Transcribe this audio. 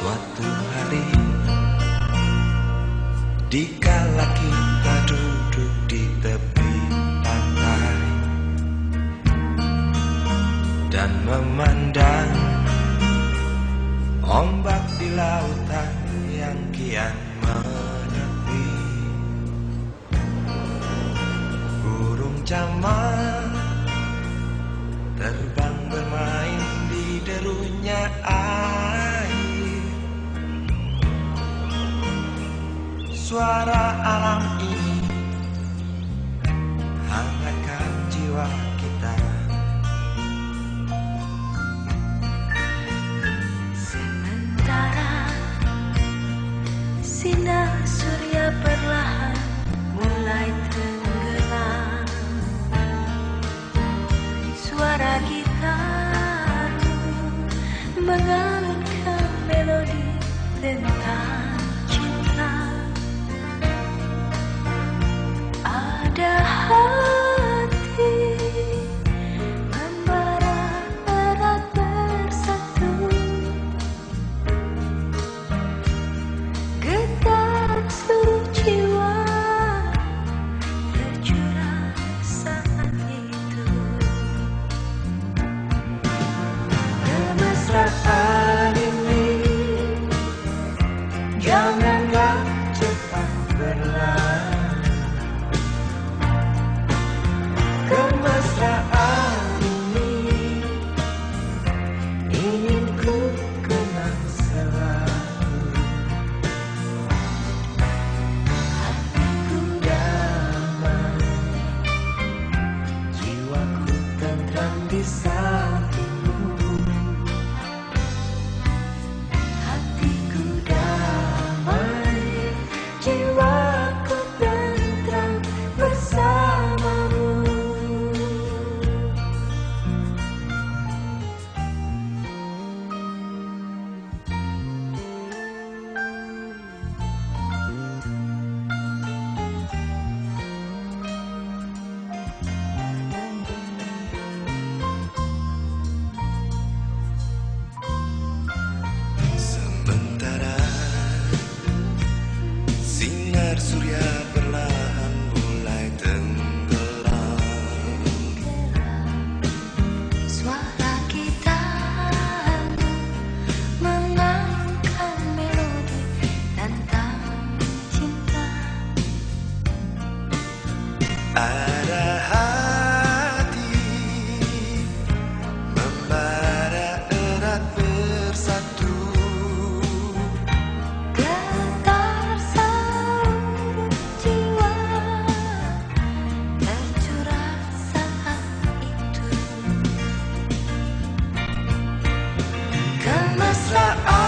Suatu hari Dikala kita duduk di tepi pantai Dan memandang Ombak di lautan yang kian menepi Burung camar Suara alam ini. Hangatkan jiwa kita. Sementara sinar surya perlahan mulai tenggelam. Suara gitar mengalunkan melodi tentang Ada hati membara erat bersatu. Getar seluruh jiwa tercurah saat itu. Kemesraan